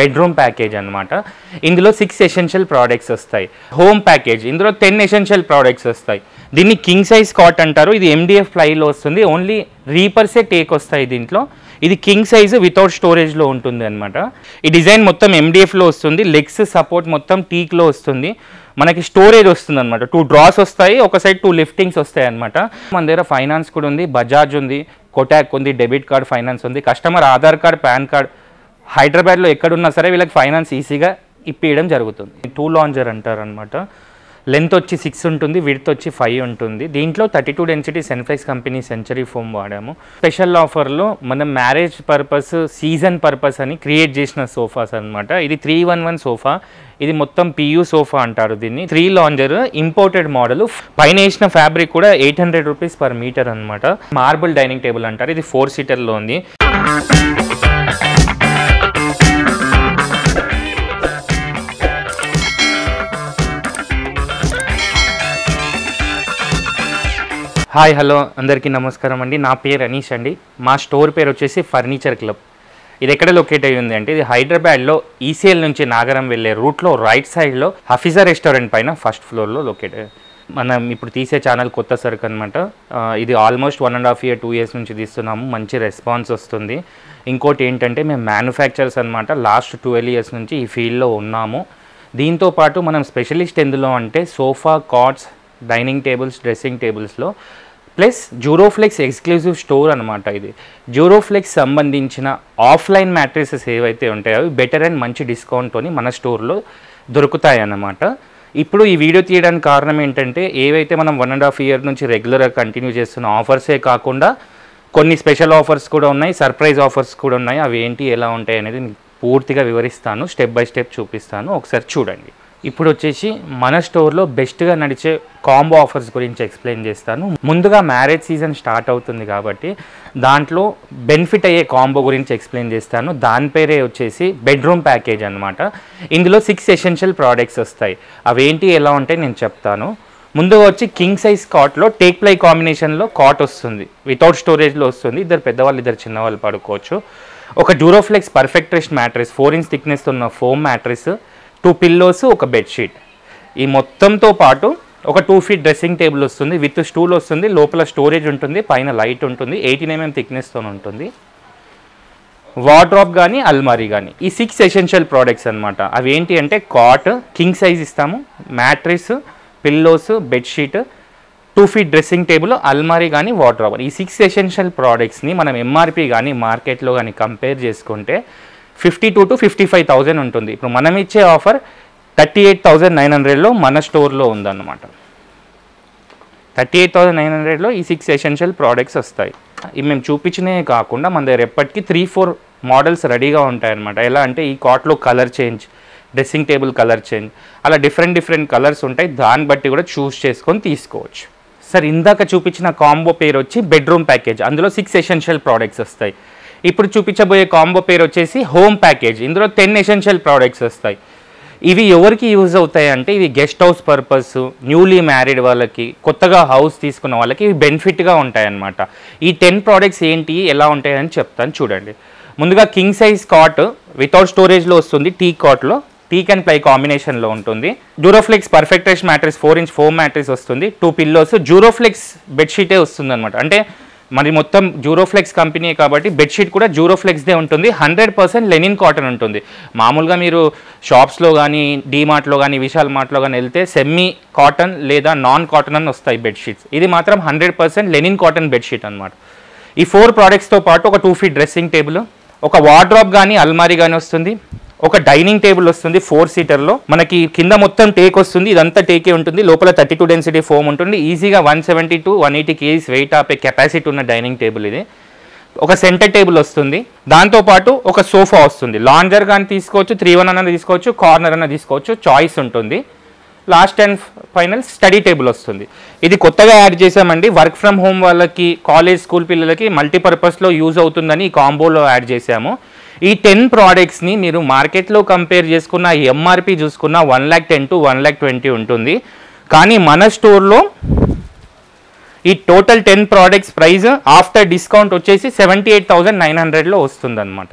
Bedroom package అనమాట ఇందులో six essential products వస్తాయి. హోమ్ ప్యాకేజ్ ఇందులో టెన్ ఎసెన్షియల్ ప్రోడక్ట్స్ వస్తాయి. దీన్ని కింగ్ సైజ్ కాట్ అంటారు. ఇది ఎండిఎఫ్ ఫ్లైలో వస్తుంది. ఓన్లీ రీపర్సే టేక్ వస్తాయి దీంట్లో. ఇది కింగ్ సైజ్ వితౌట్ స్టోరేజ్లో ఉంటుంది అనమాట ఈ డిజైన్ మొత్తం ఎండిఎఫ్లో వస్తుంది. లెగ్స్ సపోర్ట్ మొత్తం టీక్లో వస్తుంది. మనకి స్టోరేజ్ వస్తుంది అనమాట టూ డ్రాస్ వస్తాయి. ఒక సైడ్ టూ లిఫ్టింగ్స్ వస్తాయి అనమాట మన దగ్గర ఫైనాన్స్ కూడా ఉంది. బజాజ్ ఉంది. కొటాక్ ఉంది. డెబిట్ కార్డ్ ఫైనాన్స్ ఉంది. Customer Aadhaar card PAN card హైదరాబాద్లో ఎక్కడున్నా సరే వీళ్ళకి ఫైనాన్స్ ఈజీగా ఇప్పియడం జరుగుతుంది. టూ లాంజర్ అంటారు అనమాట లెంత్ వచ్చి సిక్స్ ఉంటుంది విడ్త్ వచ్చి ఫైవ్ ఉంటుంది. దీంట్లో thirty two density సెన్ఫ్లెక్స్ company century foam వాడాము. స్పెషల్ ఆఫర్లో మనం మ్యారేజ్ పర్పస్ సీజన్ పర్పస్ అని క్రియేట్ చేసిన సోఫాస్ అనమాట ఇది త్రీ వన్ వన్ సోఫా ఇది మొత్తం పియూ సోఫా అంటారు దీన్ని. త్రీ లాంజర్ ఇంపోర్టెడ్ మోడల్ పైన వేసిన ఫ్యాబ్రిక్ కూడా eight hundred rupees per metre అనమాట మార్బుల్ డైనింగ్ టేబుల్ అంటారు. ఇది ఫోర్ సీటర్లో ఉంది. హాయ్ హలో అందరికీ నమస్కారం అండి. నా పేరు అనీష్ అండి. మా స్టోర్ పేరు వచ్చేసి ఫర్నిచర్ క్లబ్ ఇది ఎక్కడ లొకేట్ అయ్యి ఉంది అంటే ఇది హైదరాబాద్లో ఈసీఎల్ నుంచి నాగరం వెళ్ళే రూట్లో రైట్ సైడ్లో హఫీజా రెస్టారెంట్ పైన ఫస్ట్ ఫ్లోర్లో లొకేట్ మనం ఇప్పుడు తీసే ఛానల్ కొత్త సరుకు అనమాట ఇది almost one and half year two years నుంచి తీస్తున్నాము. మంచి రెస్పాన్స్ వస్తుంది. ఇంకోటి ఏంటంటే మేము మ్యానుఫ్యాక్చర్స్ అనమాట లాస్ట్ ట్వెల్వ్ ఇయర్స్ నుంచి ఈ ఫీల్డ్లో ఉన్నాము. దీంతో పాటు మనం స్పెషలిస్ట్ ఎందులో అంటే sofa cots dining tables dressing టేబుల్స్లో. Plus Duroflex exclusive store అనమాట ఇది. జూరోఫ్లెక్స్ సంబంధించిన ఆఫ్లైన్ మ్యాట్రిసెస్ ఏవైతే ఉంటాయో అవి బెటర్ అండ్ మంచి డిస్కౌంట్తోని మన స్టోర్లో దొరుకుతాయి అన్నమాట ఇప్పుడు ఈ వీడియో తీయడానికి కారణం ఏంటంటే ఏవైతే మనం వన్ అండ్ హాఫ్ ఇయర్ నుంచి రెగ్యులర్గా కంటిన్యూ చేస్తున్న ఆఫర్సే కాకుండా కొన్ని స్పెషల్ ఆఫర్స్ కూడా ఉన్నాయి సర్ప్రైజ్ ఆఫర్స్ కూడా ఉన్నాయి. అవి ఏంటి ఎలా ఉంటాయి అనేది పూర్తిగా వివరిస్తాను. స్టెప్ బై స్టెప్ చూపిస్తాను. ఒకసారి చూడండి. ఇప్పుడు వచ్చేసి మన స్టోర్లో బెస్ట్గా నడిచే కాంబో ఆఫర్స్ గురించి ఎక్స్ప్లెయిన్ చేస్తాను. ముందుగా మ్యారేజ్ సీజన్ స్టార్ట్ అవుతుంది కాబట్టి దాంట్లో బెనిఫిట్ అయ్యే కాంబో గురించి ఎక్స్ప్లెయిన్ చేస్తాను. దాని పేరే వచ్చేసి బెడ్రూమ్ ప్యాకేజ్ అనమాట ఇందులో సిక్స్ ఎసెన్షియల్ ప్రోడక్ట్స్ వస్తాయి. అవేంటి ఎలా ఉంటాయి నేను చెప్తాను. ముందుగా వచ్చి కింగ్ సైజ్ కాట్లో టేక్ ప్లై కాంబినేషన్లో కాట్ వస్తుంది. వితౌట్ స్టోరేజ్లో వస్తుంది. ఇద్దరు పెద్దవాళ్ళు ఇద్దరు చిన్నవాళ్ళు పడుకోవచ్చు. ఒక Duroflex perfect rest mattress four inch thickness ఉన్న ఫోమ్ మ్యాట్రెస్ టూ పిల్లోస్ ఒక బెడ్షీట్ ఈ మొత్తంతో పాటు ఒక టూ ఫీట్ డ్రెస్సింగ్ టేబుల్ వస్తుంది విత్ స్టూల్ వస్తుంది లోపల స్టోరేజ్ ఉంటుంది పైన లైట్ ఉంటుంది ఎయిటీన్ ఎంఎం థిక్నెస్తో ఉంటుంది. వార్డ్రాప్ కానీ అల్మారీ కానీ ఈ సిక్స్ ఎసెన్షియల్ ప్రోడక్ట్స్ అనమాట అవి ఏంటి అంటే కాట్ కింగ్ సైజ్ ఇస్తాము mattress pillows bedsheet two feet dressing table అల్మారీ కానీ వార్డ్రాప్ ఈ సిక్స్ ఎసెన్షియల్ ప్రోడక్ట్స్ని మనం ఎంఆర్పి కానీ మార్కెట్లో కానీ కంపేర్ చేసుకుంటే fifty two to fifty five thousand ఉంటుంది. ఇప్పుడు మనం ఇచ్చే offer thirty eight thousand nine హండ్రెడ్లో మన స్టోర్లో ఉందన్నమాట. థర్టీ ఎయిట్ థౌసండ్ నైన్ హండ్రెడ్లో ఈ సిక్స్ ఎసెన్షియల్ ప్రోడక్ట్స్ వస్తాయి. ఇవి మేము చూపించినవి కాకుండా మన దగ్గర ఎప్పటికీ త్రీ ఫోర్ మోడల్స్ రెడీగా ఉంటాయన్నమాట. ఎలా అంటే ఈ కాట్లో colour change dressing table colour change అలా డిఫరెంట్ డిఫరెంట్ కలర్స్ ఉంటాయి. దాన్ని బట్టి కూడా చూస్ చేసుకొని తీసుకోవచ్చు. సార్ ఇందాక చూపించిన కాంబో పేరు వచ్చి బెడ్రూమ్ ప్యాకేజ్ అందులో సిక్స్ ఎసెన్షియల్ ప్రోడక్ట్స్ వస్తాయి. ఇప్పుడు చూపించబోయే కాంబో పేరు వచ్చేసి హోమ్ ప్యాకేజ్. ఇందులో టెన్ ఎసెన్షియల్ ప్రోడక్ట్స్ వస్తాయి. ఇవి ఎవరికి యూజ్ అవుతాయి అంటే ఇవి guest house purpose newly married వాళ్ళకి కొత్తగా హౌస్ తీసుకున్న వాళ్ళకి ఇవి బెనిఫిట్గా ఉంటాయన్నమాట. ఈ టెన్ ప్రోడక్ట్స్ ఏంటి ఎలా ఉంటాయని చెప్తాను చూడండి. ముందుగా కింగ్ సైజ్ కాట్ వితౌట్ స్టోరేజ్లో వస్తుంది టీ కాట్లో టీక్ అండ్ ప్లై కాంబినేషన్లో ఉంటుంది. Duroflex perfect rest mattress four inch foam mattress వస్తుంది. టూ పిల్లోస్ జూరోఫ్లెక్స్ బెడ్షీటే వస్తుంది అనమాట అంటే మరి మొత్తం జూరోఫ్లెక్స్ కంపెనీ కాబట్టి బెడ్షీట్ కూడా జూరోఫ్లెక్స్దే ఉంటుంది. హండ్రెడ్ పర్సెంట్ లెనిన్ కాటన్ ఉంటుంది. మామూలుగా మీరు షాప్స్లో కానీ డీమార్ట్లో కానీ విశాల్ మార్ట్లో కానీ వెళ్తే సెమ్మీ కాటన్ లేదా నాన్ కాటన్ అని వస్తాయి బెడ్షీట్స్. ఇది మాత్రం hundred percent linen cotton bedsheet అనమాట ఈ ఫోర్ ప్రోడక్ట్స్తో పాటు ఒక టూ ఫీట్ డ్రెస్సింగ్ టేబుల్ ఒక వార్డ్రాప్ కానీ అల్మారీ కానీ వస్తుంది. ఒక డైనింగ్ టేబుల్ వస్తుంది ఫోర్ సీటర్లో. మనకి కింద మొత్తం టేక్ వస్తుంది ఇదంతా టేకే ఉంటుంది. లోపల థర్టీ టూ డెన్సిటీ ఫోమ్ ఉంటుంది. ఈజీగా one seventy to one eighty KGs weight ఆపే కెపాసిటీ ఉన్న డైనింగ్ టేబుల్ ఇది. ఒక సెంటర్ టేబుల్ వస్తుంది. దాంతోపాటు ఒక సోఫా వస్తుంది. లాంజర్ కానీ తీసుకోవచ్చు త్రీ వన్ అన్న తీసుకోవచ్చు కార్నర్ అన్న తీసుకోవచ్చు చాయిస్ ఉంటుంది. Last and final study table వస్తుంది. ఇది కొత్తగా యాడ్ చేసామండి వర్క్ ఫ్రమ్ హోమ్ వాళ్ళకి కాలేజ్ స్కూల్ పిల్లలకి మల్టీపర్పస్లో యూజ్ అవుతుందని ఈ కాంబోలో యాడ్ చేసాము ఈ టెన్ ప్రోడక్ట్స్ని మీరు మార్కెట్లో కంపేర్ చేసుకున్న ఎంఆర్పి చూసుకున్న one lakh ten to one lakh twenty ఉంటుంది. కానీ మన స్టోర్లో ఈ total ten products price after discount వచ్చేసి సెవెంటీ ఎయిట్ థౌజండ్ నైన్ హండ్రెడ్లో వస్తుందన్నమాట.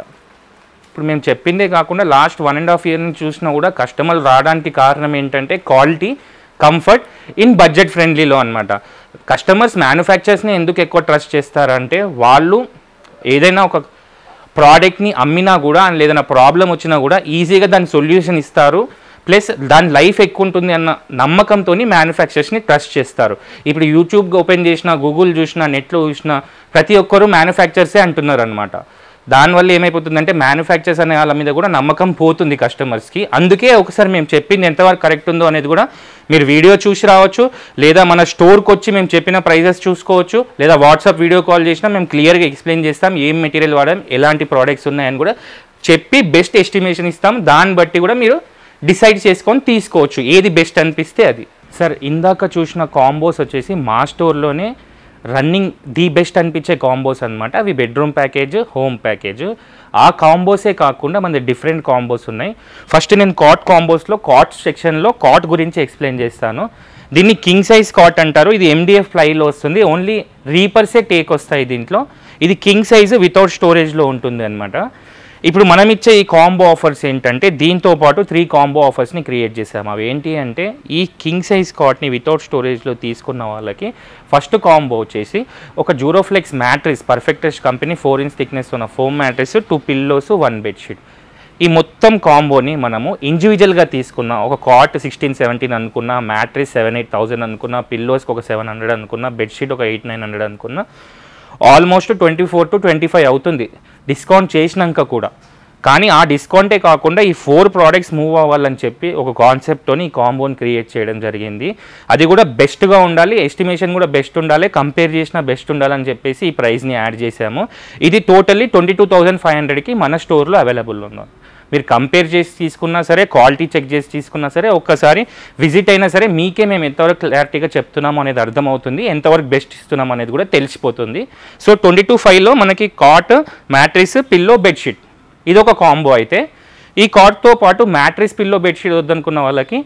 ఇప్పుడు మేము చెప్పిందే కాకుండా last one and half year నుంచి చూసినా కూడా కస్టమర్లు రావడానికి కారణం ఏంటంటే క్వాలిటీ కంఫర్ట్ ఇన్ బడ్జెట్ ఫ్రెండ్లీలో అనమాట కస్టమర్స్ మ్యానుఫ్యాక్చర్స్ని ఎందుకు ఎక్కువ ట్రస్ట్ చేస్తారంటే వాళ్ళు ఏదైనా ఒక ప్రోడక్ట్ని అమ్మినా కూడా అండ్ ఏదైనా ప్రాబ్లం వచ్చినా కూడా ఈజీగా దాని సొల్యూషన్ ఇస్తారు. ప్లస్ దాని లైఫ్ ఎక్కువ ఉంటుంది అన్న నమ్మకంతో మ్యానుఫ్యాక్చర్స్ని ట్రస్ట్ చేస్తారు. ఇప్పుడు యూట్యూబ్ ఓపెన్ చేసిన గూగుల్ చూసినా నెట్లో చూసినా ప్రతి ఒక్కరు మ్యానుఫ్యాక్చర్సే అంటున్నారు అనమాట దానివల్ల ఏమైపోతుందంటే మ్యానుఫ్యాక్చర్స్ అనే వాళ్ళ మీద కూడా నమ్మకం పోతుంది కస్టమర్స్కి అందుకే ఒకసారి మేము చెప్పింది ఎంతవరకు కరెక్ట్ ఉందో అనేది కూడా మీరు వీడియో చూసి రావచ్చు లేదా మన స్టోర్కి వచ్చి మేము చెప్పిన ప్రైజెస్ చూసుకోవచ్చు లేదా వాట్సాప్ వీడియో కాల్ చేసినా మేము క్లియర్గా ఎక్స్ప్లెయిన్ చేస్తాం ఏం మెటీరియల్ వాడాం ఎలాంటి ప్రోడక్ట్స్ ఉన్నాయని కూడా చెప్పి బెస్ట్ ఎస్టిమేషన్ ఇస్తాం. దాన్ని బట్టి కూడా మీరు డిసైడ్ చేసుకొని తీసుకోవచ్చు. ఏది బెస్ట్ అనిపిస్తే అది. సార్ ఇందాక చూసిన కాంబోస్ వచ్చేసి మా స్టోర్లోనే రన్నింగ్ ది బెస్ట్ అనిపించే కాంబోస్ అనమాట అవి బెడ్రూమ్ ప్యాకేజ్ హోమ్ ప్యాకేజ్. ఆ కాంబోసే కాకుండా మన డిఫరెంట్ కాంబోస్ ఉన్నాయి. ఫస్ట్ నేను కాట్ కాంబోస్లో కాట్ సెక్షన్లో కాట్ గురించి ఎక్స్ప్లెయిన్ చేస్తాను. దీన్ని కింగ్ సైజ్ కాట్ అంటారు. ఇది ఎండిఎఫ్ ఫ్లైలో వస్తుంది. ఓన్లీ రీపర్సే టేక్ వస్తాయి దీంట్లో. ఇది కింగ్ సైజ్ వితౌట్ స్టోరేజ్లో ఉంటుంది అనమాట ఇప్పుడు మనం ఇచ్చే ఈ కాంబో ఆఫర్స్ ఏంటంటే దీంతో పాటు త్రీ కాంబో ఆఫర్స్ని క్రియేట్ చేసాము అవి ఏంటి అంటే ఈ కింగ్ సైజ్ కాట్ని వితౌట్ స్టోరేజ్లో తీసుకున్న వాళ్ళకి ఫస్ట్ కాంబో వచ్చేసి ఒక జూరోఫ్లెక్స్ mattress పర్ఫెక్టెస్ company four inch thickness ఉన్న foam mattress two pillows one bedsheet. ఈ మొత్తం కాంబోని మనము ఇండివిజువల్గా తీసుకున్న ఒక కాట్ సిక్స్టీన్ సెవెంటీన్ అనుకున్న మ్యాట్రిస్ సెవెన్ ఎయిట్ థౌసండ్ అనుకున్న పిల్లోస్కి ఒక సెవెన్ హండ్రెడ్ అనుకున్న బెడ్షీట్ ఒక ఎయిట్ నైన్ హండ్రెడ్ అనుకున్న almost twenty four to twenty five అవుతుంది. డిస్కౌంట్ చేసినాక కూడా. కానీ ఆ డిస్కౌంటే కాకుండా ఈ ఫోర్ ప్రోడక్ట్స్ మూవ్ అవ్వాలని చెప్పి ఒక కాన్సెప్ట్తోని ఈ కాంబోని క్రియేట్ చేయడం జరిగింది. అది కూడా బెస్ట్గా ఉండాలి ఎస్టిమేషన్ కూడా బెస్ట్ ఉండాలి కంపేర్ చేసిన బెస్ట్ ఉండాలని చెప్పేసి ఈ ప్రైస్ని యాడ్ చేసాము ఇది totally twenty two thousand five హండ్రెడ్కి మన స్టోర్లో అవైలబుల్ ఉంది. మీరు కంపేర్ చేసి తీసుకున్నా సరే క్వాలిటీ చెక్ చేసి తీసుకున్నా సరే ఒక్కసారి విజిట్ అయినా సరే మీకే మేము ఎంతవరకు క్లారిటీగా చెప్తున్నాము అనేది అర్థమవుతుంది ఎంతవరకు బెస్ట్ ఇస్తున్నాం అనేది కూడా తెలిసిపోతుంది. సో ట్వంటీ టూ ఫైవ్లో మనకి కాట్ మ్యాట్రిస్ పిల్లో బెడ్షీట్ ఇది ఒక కాంబో అయితే. ఈ కాట్తో పాటు మ్యాట్రిస్ పిల్లో బెడ్షీట్ వద్దనుకున్న వాళ్ళకి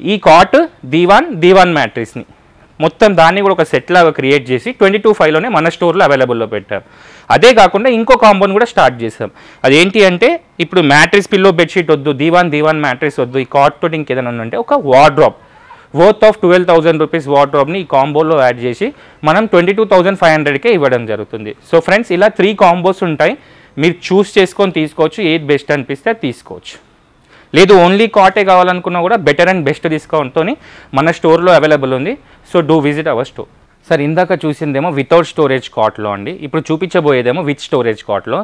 ఈ కాట్ దీవాన్ దీవాన్ మ్యాట్రిస్ని మొత్తం దాన్ని కూడా ఒక సెట్ లాగా క్రియేట్ చేసి ట్వంటీ టూ ఫైవ్లోనే మన స్టోర్లో అవైలబుల్లో పెట్టాం అదే కాకుండా ఇంకో కాంబోని కూడా స్టార్ట్ చేసాం అదేంటి అంటే ఇప్పుడు మ్యాట్రిస్ పిల్లో బెడ్షీట్ వద్దు దివాన్ దివాన్ మ్యాట్రిస్ వద్దు ఈ కార్ట్ తోటి ఇంకేదైనా ఉందంటే ఒక wardrobe worth of twelve thousand rupees వార్డ్రాప్ని ఈ కాంబోలో యాడ్ చేసి మనం ట్వంటీ టూ థౌసండ్ ఫైవ్ హండ్రెడ్కే ఇవ్వడం జరుగుతుంది. సో ఫ్రెండ్స్ ఇలా త్రీ కాంబోస్ ఉంటాయి. మీరు చూస్ చేసుకొని తీసుకోవచ్చు. ఏది బెస్ట్ అనిపిస్తే తీసుకోవచ్చు. లేదు ఓన్లీ కాటే కావాలనుకున్నా కూడా బెటర్ అండ్ బెస్ట్ డిస్కౌంట్తో మన స్టోర్లో అవైలబుల్ ఉంది. So do visit our store sir ఇందాక చూసిందేమో వితౌట్ స్టోరేజ్ కాట్లో అండి. ఇప్పుడు చూపించబోయేదేమో విత్ స్టోరేజ్ కాట్లో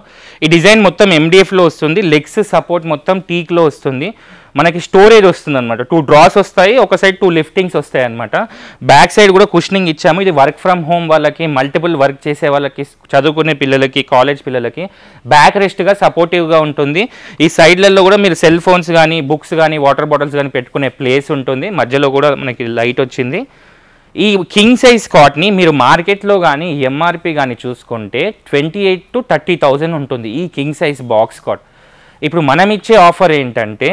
ఈ డిజైన్ మొత్తం ఎండిఎఫ్లో వస్తుంది. లెగ్స్ సపోర్ట్ మొత్తం టీక్లో వస్తుంది. మనకి స్టోరేజ్ వస్తుంది అనమాట టూ డ్రాస్ వస్తాయి ఒక సైడ్ టూ లిఫ్టింగ్స్ వస్తాయి అనమాట బ్యాక్ సైడ్ కూడా కుషనింగ్ ఇచ్చాము. ఇది వర్క్ ఫ్రమ్ హోమ్ వాళ్ళకి మల్టిపుల్ వర్క్ చేసే వాళ్ళకి చదువుకునే పిల్లలకి కాలేజ్ పిల్లలకి బ్యాక్ రెస్ట్గా సపోర్టివ్గా ఉంటుంది. ఈ సైడ్లలో కూడా మీరు సెల్ ఫోన్స్ కానీ బుక్స్ కానీ వాటర్ బాటిల్స్ కానీ పెట్టుకునే ప్లేస్ ఉంటుంది. మధ్యలో కూడా మనకి లైట్ వచ్చింది. ఈ కింగ్ సైజ్ కాట్ని మీరు మార్కెట్లో కానీ ఎంఆర్పి కానీ చూసుకుంటే twenty eight to thirty thousand ఉంటుంది ఈ కింగ్ సైజ్ బాక్స్ కాట్ ఇప్పుడు మనం ఇచ్చే ఆఫర్ ఏంటంటే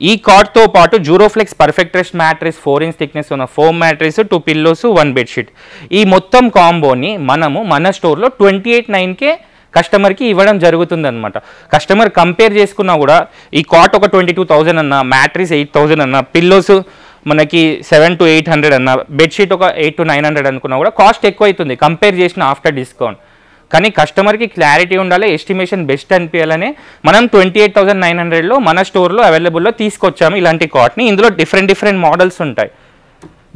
ఈ కాట్తో పాటు Duroflex perfect rest mattress four inch thickness ఉన్న foam mattress two pillows one bedsheet ఈ మొత్తం కాంబోని మనము మన స్టోర్లో ట్వంటీ ఎయిట్ నైన్కే కస్టమర్కి ఇవ్వడం జరుగుతుంది అనమాట కస్టమర్ కంపేర్ చేసుకున్నా కూడా ఈ కాట్ ఒక ట్వంటీ టూ థౌజండ్ అన్న మ్యాట్రిస్ ఎయిట్ థౌజండ్ అన్న పిల్లోస్ మనకి సెవెన్ టు ఎయిట్ హండ్రెడ్ అన్న బెడ్షీట్ ఒక ఎయిట్ టు నైన్ హండ్రెడ్ అనుకున్నా కూడా కాస్ట్ ఎక్కువ అవుతుంది కంపేర్ చేసిన ఆఫ్టర్ డిస్కౌంట్ కానీ కస్టమర్కి క్లారిటీ ఉండాలి ఎస్టిమేషన్ బెస్ట్ అనిపించాలని మనం ట్వంటీ ఎయిట్ థౌసండ్ నైన్ హండ్రెడ్లో మన స్టోర్లో అవైలబుల్లో తీసుకొచ్చాము ఇలాంటి కాట్ని ఇందులో డిఫరెంట్ డిఫరెంట్ మోడల్స్ ఉంటాయి.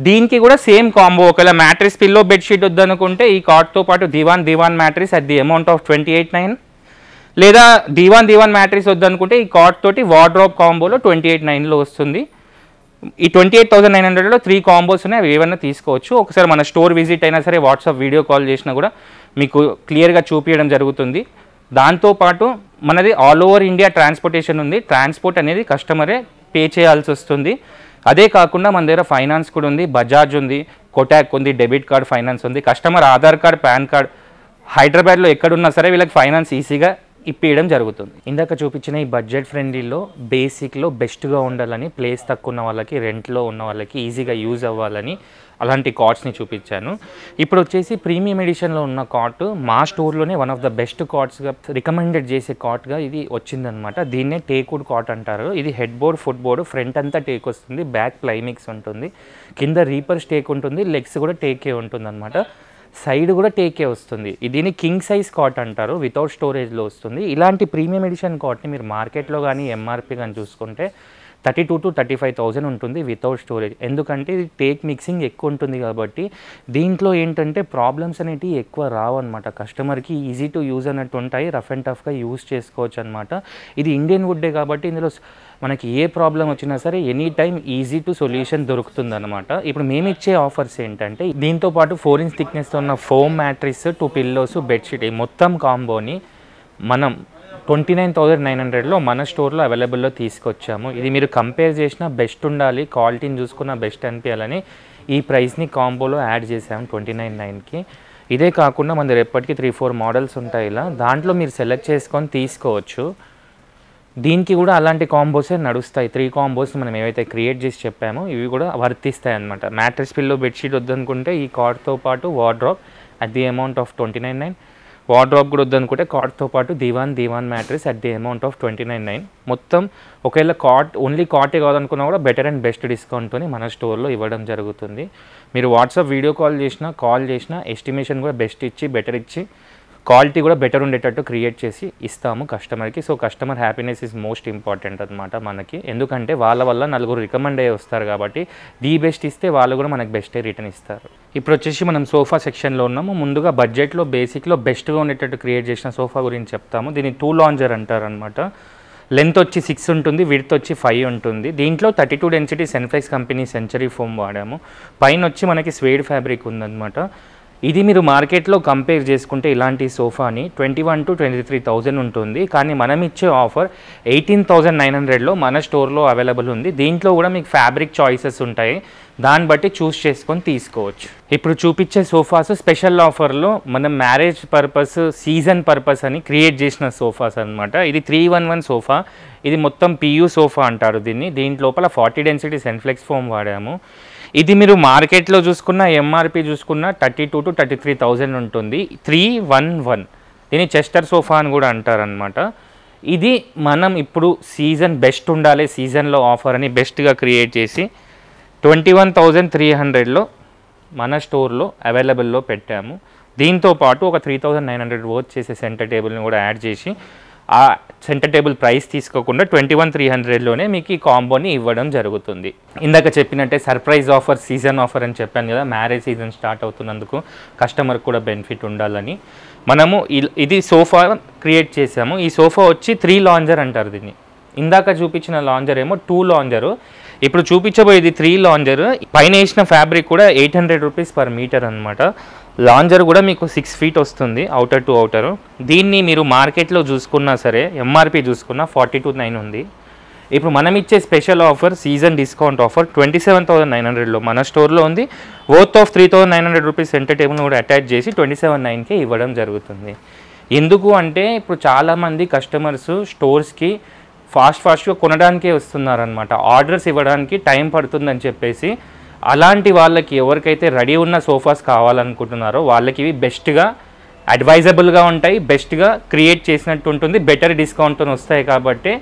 దీనికి కూడా సేమ్ కాంబో ఒకవేళ మ్యాట్రిస్ పిల్లో బెడ్షీట్ వద్దనుకుంటే ఈ కాట్తో పాటు divan divan mattress at the amount of twenty eight nine లేదా దివాన్ దివాన్ మ్యాట్రిస్ వద్దనుకుంటే ఈ కాట్ తోటి వార్డ్రోప్ కాంబోలో ట్వంటీ ఎయిట్ నైన్లో వస్తుంది. ఈ ట్వంటీ ఎయిట్ థౌసండ్ నైన్ హండ్రెడ్లో త్రీ కాంబోస్ ఉన్నాయి. అవి ఏమైనా తీసుకోవచ్చు. ఒకసారి మన స్టోర్ విజిట్ అయినా సరే వాట్సాప్ వీడియో కాల్ చేసినా కూడా మీకు క్లియర్గా చూపించడం జరుగుతుంది. దాంతోపాటు మనది ఆల్ ఓవర్ ఇండియా ట్రాన్స్పోర్టేషన్ ఉంది. ట్రాన్స్పోర్ట్ అనేది కస్టమరే పే చేయాల్సి వస్తుంది. అదే కాకుండా మన దగ్గర ఫైనాన్స్ కూడా ఉంది. బజాజ్ ఉంది కొటాక్ ఉంది డెబిట్ కార్డ్ ఫైనాన్స్ ఉంది. Customer Aadhaar card PAN card హైదరాబాద్లో ఎక్కడున్నా సరే వీళ్ళకి ఫైనాన్స్ ఈజీగా ఇప్పియడం జరుగుతుంది. ఇందాక చూపించిన ఈ బడ్జెట్ ఫ్రెండ్లీలో బేసిక్లో బెస్ట్గా ఉండాలని ప్లేస్ తక్కువ ఉన్న వాళ్ళకి రెంట్లో ఉన్న వాళ్ళకి ఈజీగా యూజ్ అవ్వాలని అలాంటి కార్డ్స్ని చూపించాను. ఇప్పుడు వచ్చేసి ప్రీమియం ఎడిషన్లో ఉన్న కార్ట్ మా స్టోర్లోనే వన్ ఆఫ్ ద బెస్ట్ కార్డ్స్గా రికమెండెడ్ చేసే కార్ట్గా ఇది వచ్చిందనమాట దీన్నే టేకుడ్ కార్ట్ అంటారు. ఇది head board foot board front అంతా టేక్ వస్తుంది. బ్యాక్ ప్లైమిక్స్ ఉంటుంది. కింద రీపర్స్ టేక్ ఉంటుంది. లెగ్స్ కూడా టేకే ఉంటుంది అనమాట సైడ్ కూడా టేకే వస్తుంది. దీన్ని కింగ్ సైజ్ కాట్ అంటారు వితౌట్ స్టోరేజ్లో వస్తుంది. ఇలాంటి ప్రీమియం ఎడిషన్ కాట్ని మీరు మార్కెట్లో కానీ ఎంఆర్పి కానీ చూసుకుంటే thirty two to thirty five thousand ఉంటుంది వితౌట్ స్టోరేజ్ ఎందుకంటే ఇది టేక్ మిక్సింగ్ ఎక్కువ ఉంటుంది కాబట్టి దీంట్లో ఏంటంటే ప్రాబ్లమ్స్ అనేటివి ఎక్కువ రావన్నమాట. కస్టమర్కి ఈజీ టు యూజ్ అన్నట్టు ఉంటాయి రఫ్ అండ్ టఫ్గా యూజ్ చేసుకోవచ్చు అనమాట ఇది ఇండియన్ వుడ్డే కాబట్టి ఇందులో మనకి ఏ ప్రాబ్లం వచ్చినా సరే any time easy to solution దొరుకుతుంది అనమాట ఇప్పుడు మేము ఇచ్చే ఆఫర్స్ ఏంటంటే దీంతో పాటు ఫోర్ ఇంచ్ థిక్నెస్తో ఉన్న foam mattress two pillows bedsheet ఈ మొత్తం కాంబోని మనం ట్వంటీ నైన్ థౌజండ్ నైన్ హండ్రెడ్లో మన స్టోర్లో అవైలబుల్లో తీసుకొచ్చాము. ఇది మీరు కంపేర్ చేసిన బెస్ట్ ఉండాలి క్వాలిటీని చూసుకున్న బెస్ట్ అనిపించాలని ఈ ప్రైస్ని కాంబోలో యాడ్ చేసాము ట్వంటీ నైన్ నైన్కి ఇదే కాకుండా మన దగ్గర ఎప్పటికీ త్రీ ఫోర్ మోడల్స్ ఉంటాయి ఇలా. దాంట్లో మీరు సెలెక్ట్ చేసుకొని తీసుకోవచ్చు. దీనికి కూడా అలాంటి కాంబోసే నడుస్తాయి. త్రీ కాంబోస్ మనం ఏవైతే క్రియేట్ చేసి చెప్పామో ఇవి కూడా వర్తిస్తాయి అనమాట మ్యాట్రెస్ పిల్లో బెడ్షీట్ వద్దనుకుంటే ఈ కార్డ్తో పాటు wardrobe at the amount of twenty nine nine wardrobe కూడా వద్దనుకుంటే కార్డ్తో పాటు divan divan mattress at the amount of twenty nine nine మొత్తం ఒకవేళ కార్ట్ ఓన్లీ కార్టే కావాలనుకున్నా కూడా బెటర్ అండ్ బెస్ట్ డిస్కౌంట్తోని మన స్టోర్లో ఇవ్వడం జరుగుతుంది. మీరు వాట్సాప్ వీడియో కాల్ చేసినా కాల్ చేసినా ఎస్టిమేషన్ కూడా బెస్ట్ ఇచ్చి బెటర్ ఇచ్చి క్వాలిటీ కూడా బెటర్ ఉండేటట్టు క్రియేట్ చేసి ఇస్తాము కస్టమర్కి. So customer happiness is most important అనమాట మనకి. ఎందుకంటే వాళ్ళ వల్ల నలుగురు రికమెండ్ అయ్యి వస్తారు కాబట్టి ది బెస్ట్ ఇస్తే వాళ్ళు కూడా మనకి బెస్టే రిటర్న్ ఇస్తారు. ఇప్పుడు వచ్చేసి మనం సోఫా సెక్షన్లో ఉన్నాము. ముందుగా బడ్జెట్లో బేసిక్లో బెస్ట్గా ఉండేటట్టు క్రియేట్ చేసిన సోఫా గురించి చెప్తాము. దీన్ని టూ లాంజర్ అంటారనమాట లెంత్ వచ్చి సిక్స్ ఉంటుంది విడ్త్ వచ్చి ఫైవ్ ఉంటుంది. దీంట్లో thirty two density సెన్ఫ్లెక్స్ company century foam వాడాము. పైన వచ్చి మనకి స్వేడ్ ఫ్యాబ్రిక్ ఉందన్నమాట. ఇది మీరు మార్కెట్లో కంపేర్ చేసుకుంటే ఇలాంటి సోఫాని twenty one to twenty three thousand ఉంటుంది. కానీ మనం ఇచ్చే ఆఫర్ ఎయిటీన్ థౌజండ్ నైన్ హండ్రెడ్లో మన స్టోర్లో అవైలబుల్ ఉంది. దీంట్లో కూడా మీకు ఫ్యాబ్రిక్ చాయిసెస్ ఉంటాయి. దాన్ని బట్టి చూస్ చేసుకొని తీసుకోవచ్చు. ఇప్పుడు చూపించే సోఫాస్ స్పెషల్ ఆఫర్లో మనం మ్యారేజ్ పర్పస్ సీజన్ పర్పస్ అని క్రియేట్ చేసిన సోఫాస్ అనమాట ఇది త్రీ వన్ వన్ సోఫా. ఇది మొత్తం పియూ సోఫా అంటారు దీన్ని. దీంట్లోపల ఫార్టీ డెన్సిటీ సెన్ఫ్లెక్స్ ఫోమ్ వాడాము. ఇది మీరు మార్కెట్లో చూసుకున్న ఎంఆర్పి చూసుకున్న thirty two to thirty three thousand ఉంటుంది. Three one one. దీన్ని చెస్టర్ సోఫా అని కూడా అంటారనమాట ఇది మనం ఇప్పుడు సీజన్ బెస్ట్ ఉండాలి సీజన్లో ఆఫర్ అని బెస్ట్గా క్రియేట్ చేసి ట్వంటీ వన్ థౌజండ్ త్రీ హండ్రెడ్లో మన స్టోర్లో అవైలబుల్లో పెట్టాము. దీంతో పాటు ఒక three thousand nine hundred worth చేసే సెంటర్ టేబుల్ని కూడా యాడ్ చేసి ఆ సెంటర్ టేబుల్ ప్రైస్ తీసుకోకుండా ట్వంటీ వన్ త్రీ హండ్రెడ్లోనే మీకు ఈ కాంబోని ఇవ్వడం జరుగుతుంది. ఇందాక చెప్పినట్టే సర్ప్రైజ్ ఆఫర్ సీజన్ ఆఫర్ అని చెప్పాను కదా మ్యారేజ్ సీజన్ స్టార్ట్ అవుతున్నందుకు కస్టమర్ కూడా బెనిఫిట్ ఉండాలని. మనము ఇల్- ఇది సోఫా క్రియేట్ చేసాము. ఈ సోఫా వచ్చి త్రీ లాంజర్ అంటారు దీన్ని. ఇందాక చూపించిన లాంజర్ ఏమో టూ లాంజరు. ఇప్పుడు చూపించబోయేది త్రీ లాంజర్. పైన వేసిన ఫ్యాబ్రిక్ కూడా eight hundred rupees per metre అనమాట లాంజర్ కూడా మీకు సిక్స్ ఫీట్ వస్తుంది అవుటర్ టు అవుటర్ దీన్ని మీరు మార్కెట్లో చూసుకున్నా సరే ఎంఆర్పి చూసుకున్నా ఫార్టీ టూ నైన్ ఉంది. ఇప్పుడు మనం ఇచ్చే special offer season discount offer twenty seven thousand nine హండ్రెడ్లో మన స్టోర్లో ఉంది. Worth of three thousand nine hundred rupees centre టేబుల్ని కూడా అటాచ్ చేసి ట్వంటీ సెవెన్ నైన్కే ఇవ్వడం జరుగుతుంది. ఎందుకు అంటే ఇప్పుడు చాలామంది కస్టమర్స్ స్టోర్స్కి ఫాస్ట్ ఫాస్ట్గా కొనడానికే వస్తున్నారనమాట ఆర్డర్స్ ఇవ్వడానికి టైం పడుతుందని చెప్పేసి అలాంటి వాళ్ళకి ఎవరికైతే రెడీ ఉన్న సోఫాస్ కావాలనుకుంటున్నారో వాళ్ళకి ఇవి బెస్ట్గా అడ్వైజబుల్గా ఉంటాయి బెస్ట్గా క్రియేట్ చేసినట్టు ఉంటుంది బెటర్ డిస్కౌంట్తో వస్తాయి కాబట్టి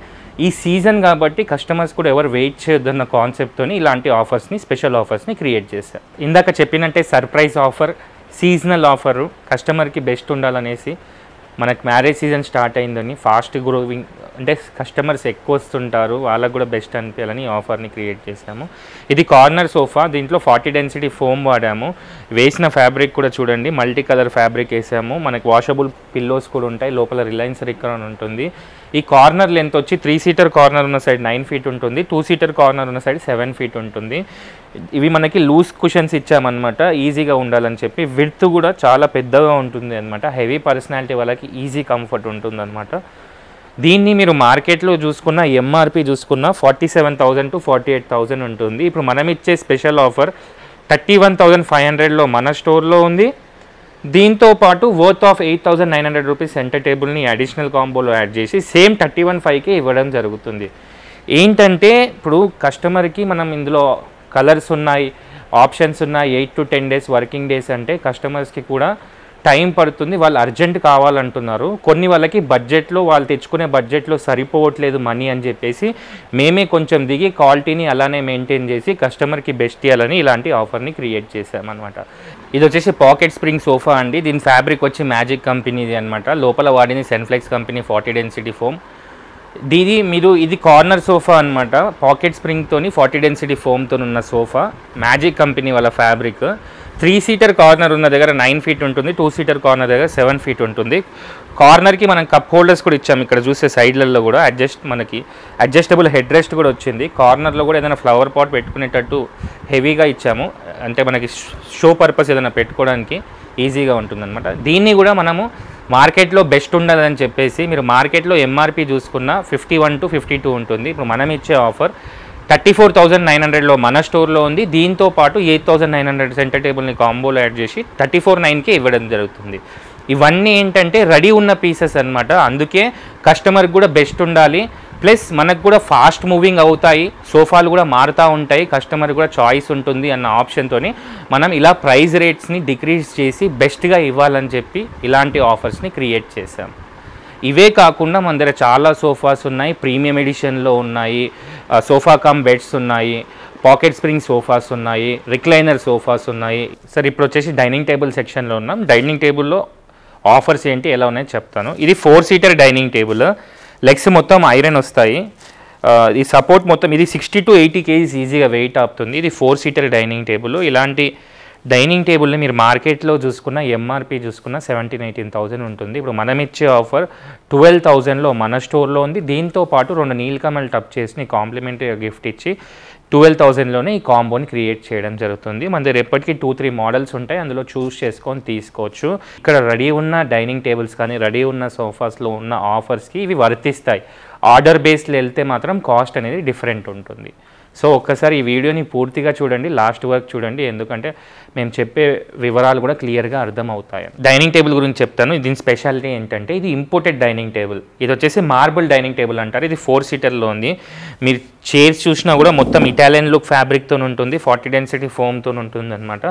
ఈ సీజన్ కాబట్టి కస్టమర్స్ కూడా ఎవరు వెయిట్ చేయొద్దన్న కాన్సెప్ట్తోని ఇలాంటి ఆఫర్స్ని స్పెషల్ ఆఫర్స్ని క్రియేట్ చేశారు. ఇందాక చెప్పినట్టే సర్ప్రైజ్ ఆఫర్ సీజనల్ ఆఫరు కస్టమర్కి బెస్ట్ ఉండాలనేసి మనకు మ్యారేజ్ సీజన్ స్టార్ట్ అయిందని ఫాస్ట్ గ్రోవింగ్ అంటే కస్టమర్స్ ఎక్కువ వస్తుంటారు వాళ్ళకు కూడా బెస్ట్ అనిపించాలని ఈ ఆఫర్ని క్రియేట్ చేసాము ఇది కార్నర్ సోఫా దీంట్లో ఫార్టీ డెన్సిటీ ఫోమ్ వాడాము. వేసిన ఫ్యాబ్రిక్ కూడా చూడండి మల్టీ కలర్ ఫ్యాబ్రిక్ వేసాము. మనకి వాషబుల్ పిల్లోస్ కూడా ఉంటాయి లోపల రిలయన్స్ రిక్కర్ ఉంటుంది. ఈ కార్నర్ లెంత్ వచ్చి త్రీ సీటర్ కార్నర్ ఉన్న సైడ్ నైన్ ఫీట్ ఉంటుంది టూ సీటర్ కార్నర్ ఉన్న సైడ్ సెవెన్ ఫీట్ ఉంటుంది. ఇవి మనకి లూజ్ కుషన్స్ ఇచ్చామన్నమాట ఈజీగా ఉండాలని చెప్పి. విడ్త్ కూడా చాలా పెద్దగా ఉంటుంది అనమాట హెవీ పర్సనాలిటీ వాళ్ళకి ఈజీ కంఫర్ట్ ఉంటుందన్నమాట. దీన్ని మీరు మార్కెట్లో చూసుకున్న ఎంఆర్పి చూసుకున్న forty seven thousand to forty eight thousand ఉంటుంది. ఇప్పుడు మనం ఇచ్చే special offer thirty one thousand five హండ్రెడ్లో మన స్టోర్లో ఉంది. దీంతో పాటు worth of eight thousand nine hundred rupees centre టేబుల్ని additional కాంబోలో యాడ్ చేసి సేమ్ థర్టీ వన్ ఫైవ్కే ఇవ్వడం జరుగుతుంది. ఏంటంటే ఇప్పుడు కస్టమర్కి మనం ఇందులో కలర్స్ ఉన్నాయి ఆప్షన్స్ ఉన్నాయి eight to ten days working days అంటే కస్టమర్స్కి కూడా టైం పడుతుంది వాళ్ళు అర్జెంట్ కావాలంటున్నారు. కొన్ని వాళ్ళకి బడ్జెట్లో వాళ్ళు తెచ్చుకునే బడ్జెట్లో సరిపోవట్లేదు మనీ అని చెప్పేసి మేమే కొంచెం దిగి క్వాలిటీని అలానే మెయింటైన్ చేసి కస్టమర్కి బెస్ట్ ఇవ్వాలని ఇలాంటి ఆఫర్ని క్రియేట్ చేసామన్నమాట ఇది వచ్చేసి పాకెట్ స్ప్రింగ్ సోఫా అండి. దీని ఫ్యాబ్రిక్ వచ్చి మ్యాజిక్ కంపెనీది అనమాట లోపల వాడింది సెన్ఫ్లెక్స్ కంపెనీ ఫార్టీ డెన్సిటీ ఫోమ్. దీది మీరు ఇది కార్నర్ సోఫా అనమాట పాకెట్ స్ప్రింగ్తోని ఫార్టీ డెన్సిటీ ఫోమ్తో ఉన్న సోఫా. మ్యాజిక్ కంపెనీ వాళ్ళ ఫ్యాబ్రిక్. త్రీ సీటర్ కార్నర్ ఉన్న దగ్గర నైన్ ఫీట్ ఉంటుంది టూ సీటర్ కార్నర్ దగ్గర సెవెన్ ఫీట్ ఉంటుంది. కార్నర్కి మనం కప్ హోల్డర్స్ కూడా ఇచ్చాము ఇక్కడ చూసే సైడ్లలో కూడా. అడ్జస్ట్ మనకి అడ్జస్టబుల్ హెడ్ రెస్ట్ కూడా వచ్చింది. కార్నర్లో కూడా ఏదైనా ఫ్లవర్ పాట్ పెట్టుకునేటట్టు హెవీగా ఇచ్చాము. అంటే మనకి షో పర్పస్ ఏదైనా పెట్టుకోవడానికి ఈజీగా ఉంటుందన్నమాట. దీన్ని కూడా మనము మార్కెట్లో బెస్ట్ ఉండదని చెప్పేసి మీరు మార్కెట్లో ఎంఆర్పి చూసుకున్న fifty one to fifty two ఉంటుంది. ఇప్పుడు మనం ఇచ్చే offer thirty four thousand nine హండ్రెడ్లో మన స్టోర్లో ఉంది. దీంతో పాటు eight thousand nine hundred centre టేబుల్ని కాంబోలో యాడ్ చేసి థర్టీ ఫోర్ నైన్కి ఇవ్వడం జరుగుతుంది. ఇవన్నీ ఏంటంటే రెడీ ఉన్న పీసెస్ అనమాట అందుకే కస్టమర్కి కూడా బెస్ట్ ఉండాలి. ప్లస్ మనకు కూడా ఫాస్ట్ మూవింగ్ అవుతాయి. సోఫాలు కూడా మారుతూ ఉంటాయి. కస్టమర్ కూడా చాయిస్ ఉంటుంది అన్న ఆప్షన్తో మనం ఇలా ప్రైస్ రేట్స్ని డిక్రీజ్ చేసి బెస్ట్గా ఇవ్వాలని చెప్పి ఇలాంటి ఆఫర్స్ని క్రియేట్ చేసాం ఇవే కాకుండా మన దగ్గర చాలా సోఫాస్ ఉన్నాయి. ప్రీమియం ఎడిషన్లో ఉన్నాయి. సోఫా కమ్ బెడ్స్ ఉన్నాయి పాకెట్ స్ప్రింగ్ సోఫాస్ ఉన్నాయి రిక్లైనర్ సోఫాస్ ఉన్నాయి. సరే ఇప్పుడు వచ్చేసి డైనింగ్ టేబుల్ సెక్షన్లో ఉన్నాం. డైనింగ్ టేబుల్లో ఆఫర్స్ ఏంటి ఎలా ఉన్నాయో చెప్తాను. ఇది four seater dining table. Legs మొత్తం ఐరన్ వస్తాయి. ఈ సపోర్ట్ మొత్తం ఇది సిక్స్టీ టు ఎయిటీ కేజీస్ ఈజీగా వెయిట్ ఆపుతుంది. ఇది ఫోర్ సీటర్ డైనింగ్ టేబుల్. ఇలాంటి డైనింగ్ టేబుల్ని మీరు మార్కెట్లో చూసుకున్న ఎంఆర్పి చూసుకున్న సెవెంటీన్ ఎయిటీన్ థౌసండ్ ఉంటుంది. ఇప్పుడు మనం ఇచ్చే ఆఫర్ ట్వెల్వ్ థౌజండ్లో మన స్టోర్లో ఉంది. దీంతో పాటు రెండు నీలకమల్ టప్ చేసి కాంప్లిమెంటరీ గిఫ్ట్ ఇచ్చి ట్వెల్వ్ థౌజండ్లోనే ఈ కాంబోని క్రియేట్ చేయడం జరుగుతుంది. మన దగ్గర ఎప్పటికీ టూ త్రీ మోడల్స్ ఉంటాయి. అందులో చూస్ చేసుకొని తీసుకోవచ్చు. ఇక్కడ రెడీ ఉన్న డైనింగ్ టేబుల్స్ కానీ రెడీ ఉన్న సోఫాస్లో ఉన్న ఆఫర్స్కి ఇవి వర్తిస్తాయి. ఆర్డర్ బేస్లో వెళ్తే మాత్రం కాస్ట్ అనేది డిఫరెంట్ ఉంటుంది. సో ఒక్కసారి ఈ వీడియోని పూర్తిగా చూడండి లాస్ట్ వరకు చూడండి. ఎందుకంటే మేము చెప్పే వివరాలు కూడా క్లియర్గా అర్థమవుతాయి. డైనింగ్ టేబుల్ గురించి చెప్తాను. దీని స్పెషాలిటీ ఏంటంటే ఇది ఇంపోర్టెడ్ డైనింగ్ టేబుల్. ఇది వచ్చేసి మార్బుల్ డైనింగ్ టేబుల్ అంటారు. ఇది ఫోర్ సీటర్లో ఉంది. మీరు చైర్స్ చూసినా కూడా మొత్తం ఇటాలియన్ లుక్ ఫ్యాబ్రిక్తో ఉంటుంది ఫార్టీ డెన్సిటీ ఫోమ్తో ఉంటుంది అనమాట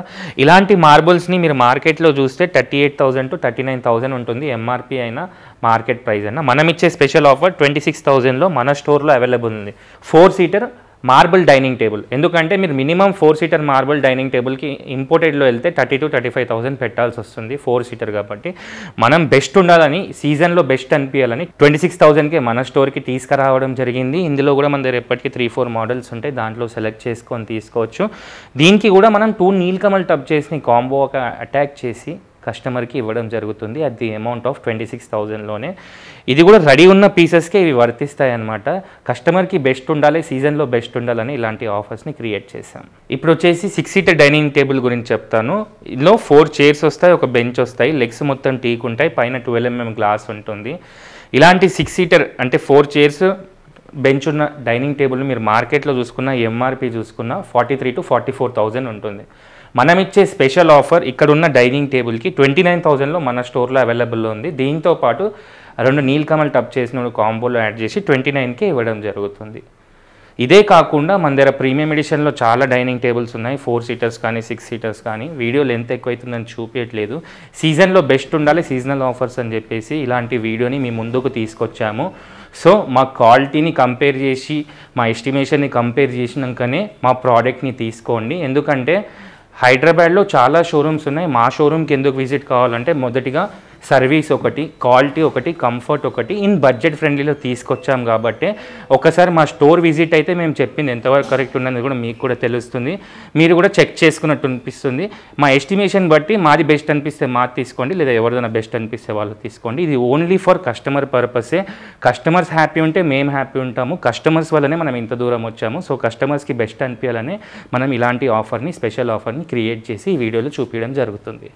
ఇలాంటి మార్బుల్స్ని మీరు మార్కెట్లో చూస్తే thirty eight thousand to thirty nine thousand ఉంటుంది. ఎంఆర్పి అయినా మార్కెట్ ప్రైస్ అయినా. మనం ఇచ్చే స్పెషల్ ఆఫర్ ట్వంటీ సిక్స్ థౌసండ్లో మన స్టోర్లో అవైలబుల్ ఉంది. Four seater marble dining table. ఎందుకంటే మీరు minimum four seater marble dining టేబుల్కి ఇంపోర్టెడ్లో వెళ్తే thirty to thirty five thousand పెట్టాల్సి వస్తుంది ఫోర్ సీటర్ కాబట్టి. మనం బెస్ట్ ఉండాలని సీజన్లో బెస్ట్ అనిపించాలని ట్వంటీ సిక్స్ థౌసండ్కి మన స్టోర్కి తీసుకురావడం జరిగింది. ఇందులో కూడా మన దగ్గర ఎప్పటికీ త్రీ ఫోర్ మోడల్స్ ఉంటాయి. దాంట్లో సెలెక్ట్ చేసుకొని తీసుకోవచ్చు. దీనికి కూడా మనం టూ నీల్కమల్ టబ్ చేసి కాంబో ఒక అటాక్ చేసి కస్టమర్కి ఇవ్వడం జరుగుతుంది at the amount of twenty six థౌజండ్లోనే ఇది కూడా రెడీ ఉన్న పీసెస్కే ఇవి వర్తిస్తాయి అనమాట కస్టమర్కి బెస్ట్ ఉండాలి సీజన్లో బెస్ట్ ఉండాలని ఇలాంటి ఆఫర్స్ని క్రియేట్ చేశాం. ఇప్పుడు వచ్చేసి సిక్స్ సీటర్ డైనింగ్ టేబుల్ గురించి చెప్తాను. ఇందులో ఫోర్ చైర్స్ వస్తాయి ఒక బెంచ్ వస్తాయి లెగ్స్ మొత్తం టీక్ ఉంటాయి పైన ట్వెల్వ్ ఎంఎం గ్లాస్ ఉంటుంది. ఇలాంటి సిక్స్ సీటర్ అంటే ఫోర్ చైర్స్ బెంచ్ ఉన్న డైనింగ్ టేబుల్ మీరు మార్కెట్లో చూసుకున్న ఎంఆర్పి చూసుకున్న forty three to forty four thousand ఉంటుంది. మనం ఇచ్చే స్పెషల్ ఆఫర్ ఇక్కడ ఉన్న డైనింగ్ టేబుల్కి ట్వంటీ నైన్ థౌజండ్లో మన స్టోర్లో అవైలబుల్లో ఉంది. దీంతో పాటు రెండు నీల్కమల్ టప్ చేసిన కాంబోలో యాడ్ చేసి ట్వంటీ నైన్కే ఇవ్వడం జరుగుతుంది. ఇదే కాకుండా మన దగ్గర ప్రీమియం ఎడిషన్లో చాలా డైనింగ్ టేబుల్స్ ఉన్నాయి. ఫోర్ సీటర్స్ కానీ సిక్స్ సీటర్స్ కానీ. వీడియో లెంత్ ఎక్కువైతుందని చూపించట్లేదు సీజన్లో బెస్ట్ ఉండాలి సీజనల్ ఆఫర్స్ అని చెప్పేసి ఇలాంటి వీడియోని మీ ముందుకు తీసుకొచ్చాము. సో మా క్వాలిటీని కంపేర్ చేసి మా ఎస్టిమేషన్ని కంపేర్ చేసినాకనే మా ప్రోడక్ట్ని తీసుకోండి. ఎందుకంటే హైదరాబాద్లో చాలా షోరూమ్స్ ఉన్నాయి. మా షోరూమ్కి ఎందుకు విజిట్ కావాలంటే మొదటిగా సర్వీస్ ఒకటి క్వాలిటీ ఒకటి కంఫర్ట్ ఒకటి ఇన్ బడ్జెట్ ఫ్రెండ్లీలో తీసుకొచ్చాం కాబట్టి ఒకసారి మా స్టోర్ విజిట్ అయితే మేము చెప్పింది ఎంతవరకు కరెక్ట్ ఉన్నది కూడా మీకు కూడా తెలుస్తుంది. మీరు కూడా చెక్ చేసుకున్నట్టు అనిపిస్తుంది. మా ఎస్టిమేషన్ బట్టి మాది బెస్ట్ అనిపిస్తే మాది తీసుకోండి లేదా ఎవరిదైనా బెస్ట్ అనిపిస్తే వాళ్ళు తీసుకోండి. ఇది ఓన్లీ ఫర్ కస్టమర్ పర్పసే. కస్టమర్స్ హ్యాపీ ఉంటే మేము హ్యాపీ ఉంటాము. కస్టమర్స్ వల్లనే మనం ఇంత దూరం వచ్చాము. సో కస్టమర్స్కి బెస్ట్ అనిపించాలని మనం ఇలాంటి ఆఫర్ని స్పెషల్ ఆఫర్ని క్రియేట్ చేసి ఈ వీడియోలో చూపించడం జరుగుతుంది.